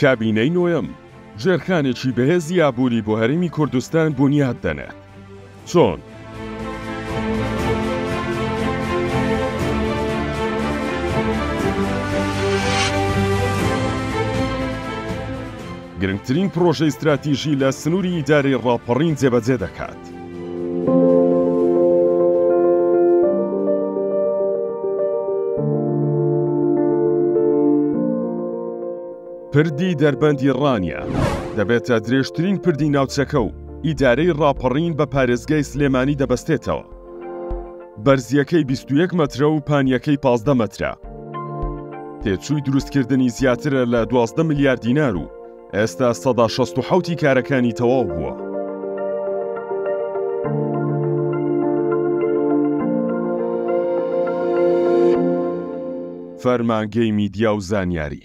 کابینەی نۆیەم ژێرخانێکی بەهێزی ئابووری بۆ هەرێمی کوردستان بونیاد دەنێت. چۆن؟ گرنگترین پڕۆژەی ستراتیژی لە سنووری ئیدارەی ڕاپەڕین جێبەجێ دەکات. پردی دەربەندی ڕانیە دەبێتە درێژترین پردی ناوچەکە و ئیدارەی ڕاپەڕین بە پارێزگای سلێمانی دەبەستێتەوە بەرزیەکەی 21 مەترە و پانیەکەی 15 مەترە تێچووی دروستکردنی زیاترە لە 12 ملیار دینار و ئێستا سەدا شەست و حەوتی کارەکانی تەواو بووە. فەرمانگەی میدیا و زانیاری.